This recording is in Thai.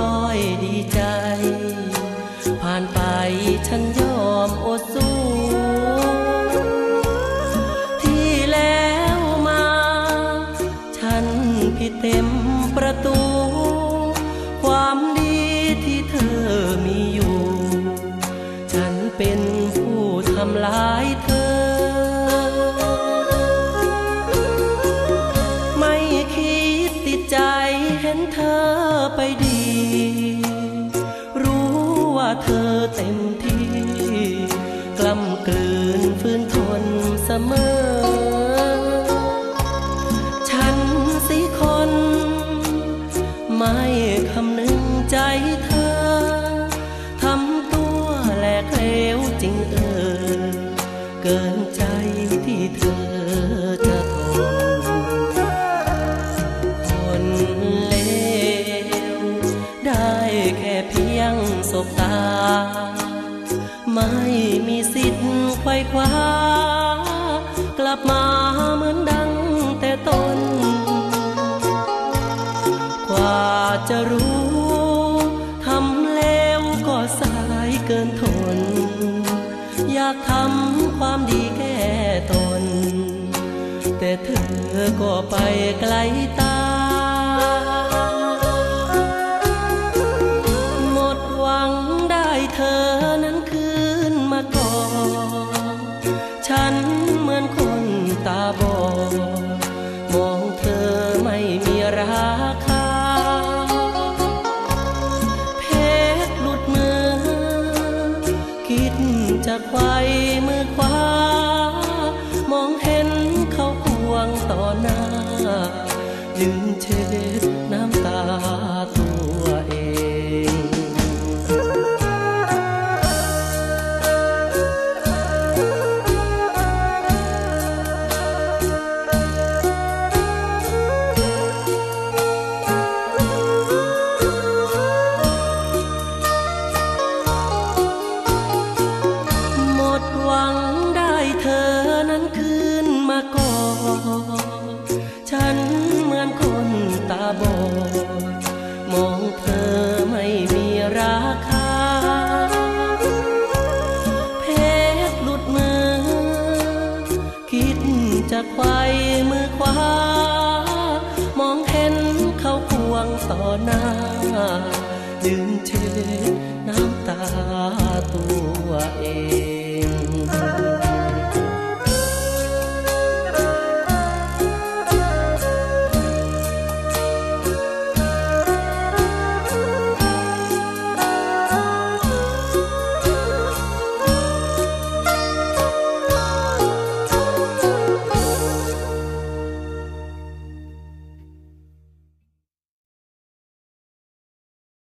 ล้อยดีใจ ผ่านไปฉันยอมอดสู้ ที่แล้วมา ฉันผิดเต็มประตู ความดีที่เธอมีอยู่ ฉันเป็นผู้ทำลายเธอ เธอไปดี รู้ว่าเธอเต็มที่ กล้ำกลืนฟื้นทนเสมอ ฉันสิคน ไม่คำนึงใจเธอ ทำตัวแหลกเหลวจริงเออเกิน ไม่มีสิทธิ์ไขว้คว้ากลับมาเหมือนดังแต่ต้น กว่าจะรู้ทำแล้วก็สายเกินทน อยากทำความดีแก้ตน แต่เธอก็ไปไกลตา จะาตัวเอง